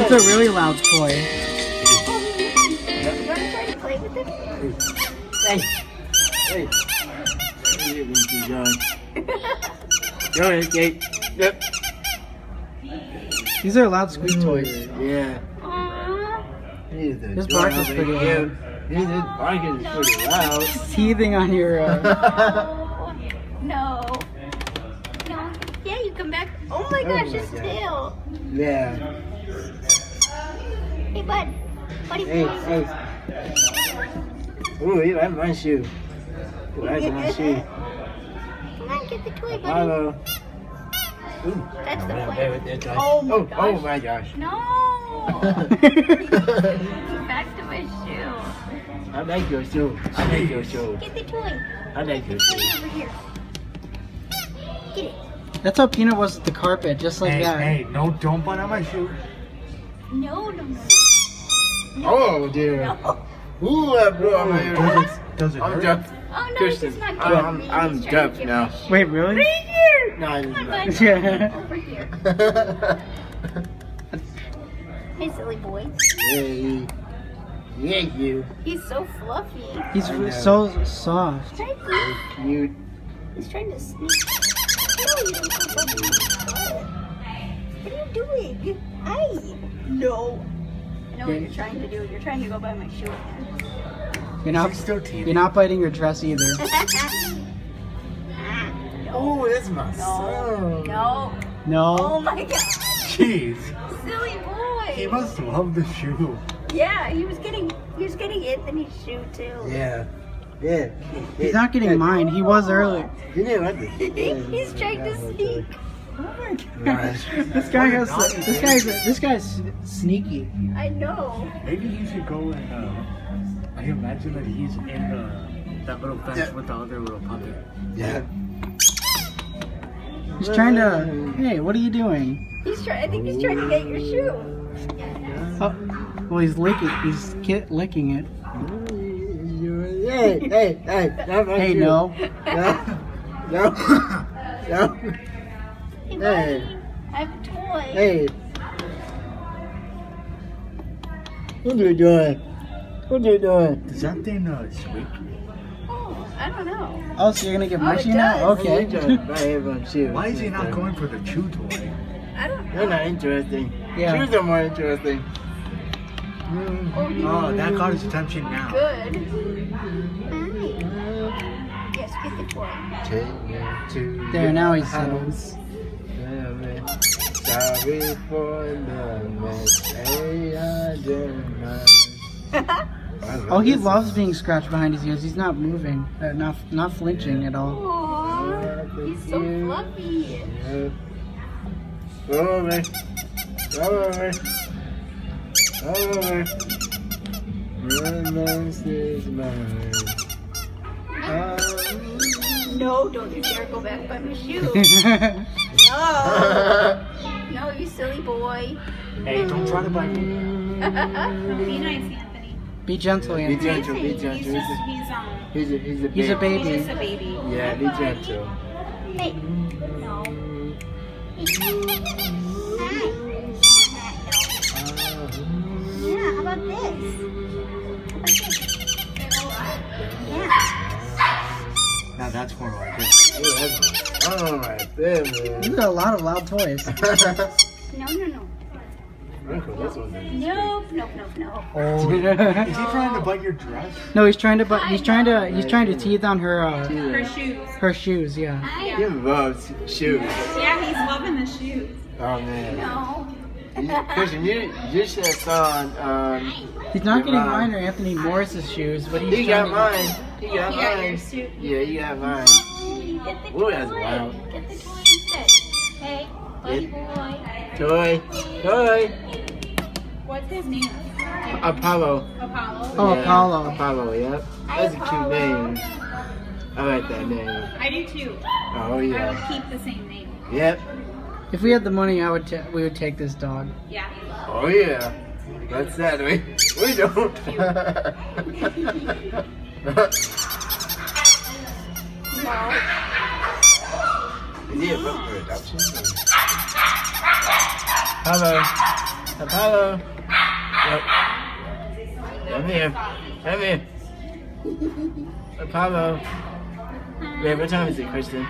It's a really loud toy. You wanna try to play with it? Hey. Hey. Hey, Winky John. Go ahead, Kate. Yep. These are loud squeak toys. Yeah. Aww. His bark is pretty cute. His bark is pretty loud. Teething on your. Uh... No. No. Yeah, you come back. Oh my gosh, my his God. tail. yeah. Hey, bud. Buddy, Hey, boy. hey. Ooh, he likes my shoe. He likes my shoe. Come on, get the toy, buddy. Hello. Ooh. That's the I'm point. play with it, guys. Oh my oh, oh gosh. oh my gosh. No. Back to my shoe. I like your shoe. I like your shoe. Get the toy. I like your shoe. over here. Get it. That's how Peanut was with the carpet, just like hey, that. hey, no, don't butt on my shoe. No, no, no. Oh dear. No. Ooh, that blew on my ear. Does it, does it I'm hurt? deaf. Oh no, Kristen, he's not I'm- good. I'm- He's I'm trying to deaf get now. my shoe. Wait, really? Right here. No, I'm Come on, not. bud. Yeah. Over here. Hey, silly boy. hey. Yeah, you. He's so fluffy. He's I know. so soft. Hi, Pooh. Cute. He's trying to sneak. No, you don't go by my What are you doing? Hi. No. I know what you're trying to do. You're trying to go by my shoe again. You're not. Still teething. You're not biting your dress either. Oh, that's my no. son. No. No. Oh my god. Jeez. Silly boy. He must love the shoe. Yeah, he was getting he was getting Anthony's shoe too. Yeah. Yeah. He's not getting mine. He was earlier. He didn't want this. He's trying to sneak. Oh my Gosh. This guy has. This guy's. This guy's sneaky. I know. Maybe he should go and, uh, I imagine that he's in the, that little fence Yeah. with the other little puppy. Yeah. He's trying to. Hey, what are you doing? He's trying. I think he's trying to get your shoe. Oh, well, he's licking. He's ki- licking it. Hey, hey, hey. Hey, no. No. No. No. Hey, buddy, Hey. I have a toy. Hey. What are you doing? What are you doing? Does that thing, uh, squeak? Oh, I don't know. Oh, so you're gonna get Oh, my it shoe now? Okay. You just buy everyone. Why is he not going for the chew toy? I don't They're not interesting. Yeah. Shoes are more interesting. Mm. Oh, Oh, that caught his attention now. good. Hi. Yes, get the toy. Take me to There, now he your settles. House. Sorry for the mistake I did not. Oh, he loves being scratched behind his ears. He's not moving, uh, not not flinching at all. Aww, he's so fluffy. Go over. Go over. Go over. Romance is mine. No, don't you dare go back by my shoe. No. No, you silly boy. Hey, don't try to bite me. Be nice, Anthony. Be gentle, Anthony. Be gentle, be He's gentle. just, He's a, he's, um, he's a, he's a He's a baby. he's just a baby. Yeah, be gentle. Hey. No. Yeah, how about this? Yeah. Now that's more like it. Oh my goodness. These are a lot of loud toys. No, no, no. Uncle, this one's Nope, nope, nope, nope. Oh, is he trying to bite your dress? no, he's trying to. But he's trying to. He's trying to teeth on her. Uh, Her shoes. her shoes. Yeah. I He loves shoes. Yeah, he's loving the shoes. Oh man. know. You- Christian, you you should have saw um He's not getting mom. mine or Anthony Morris's shoes, but he's he trying got to. mine. He got You mine. your suit. Yeah, you got mine. Get the Ooh, toy. that's loud. Get the toy instead. Hey, buddy boy. Toy. Toy. What's his name? Apollo. Apollo. Oh, Yeah, Apollo. Apollo, yep. Hi, That's a cute name. I like that name. I do too. Oh yeah. I would yeah. keep the same name. Yep. If we had the money, I would. Ta- we would take this dog. Yeah. Oh yeah. That's that. We we don't. No. Is he a book for adoption? Hello. Hello. Yep. Come here. Come here. Apollo. Wait, what time is it, Kristen?